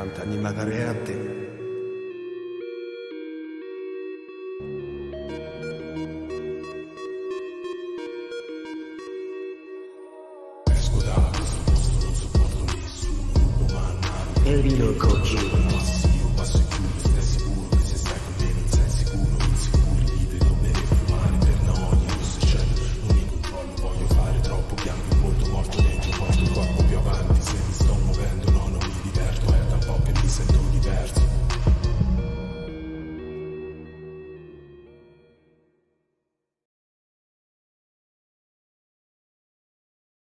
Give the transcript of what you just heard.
簡単に曲がれやがって指の呼吸 Dert.